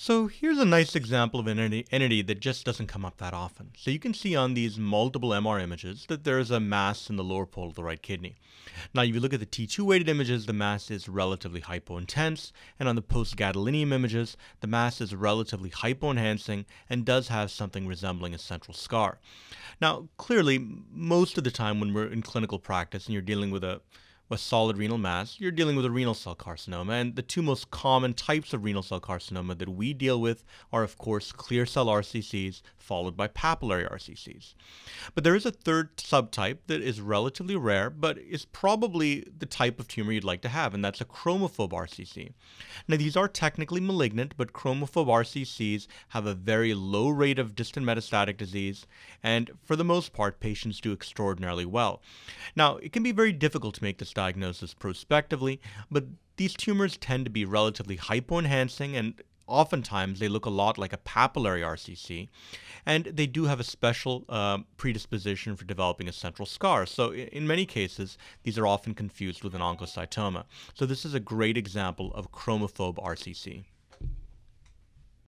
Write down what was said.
So here's a nice example of an entity, that just doesn't come up that often. So you can see on these multiple MR images that there is a mass in the lower pole of the right kidney. Now if you look at the T2 weighted images, the mass is relatively hypointense, and on the post-gadolinium images, the mass is relatively hypoenhancing and does have something resembling a central scar. Now clearly, most of the time when we're in clinical practice and you're dealing with a with solid renal mass, you're dealing with a renal cell carcinoma. And the two most common types of renal cell carcinoma that we deal with are, of course, clear cell RCCs followed by papillary RCCs. But there is a third subtype that is relatively rare, but is probably the type of tumor you'd like to have, and that's a chromophobe RCC. Now, these are technically malignant, but chromophobe RCCs have a very low rate of distant metastatic disease, and for the most part, patients do extraordinarily well. Now, it can be very difficult to make this diagnosis prospectively, but these tumors tend to be relatively hypoenhancing and oftentimes they look a lot like a papillary RCC, and they do have a special uh, predisposition for developing a central scar. So, in many cases, these are often confused with an oncocytoma. So, this is a great example of chromophobe RCC.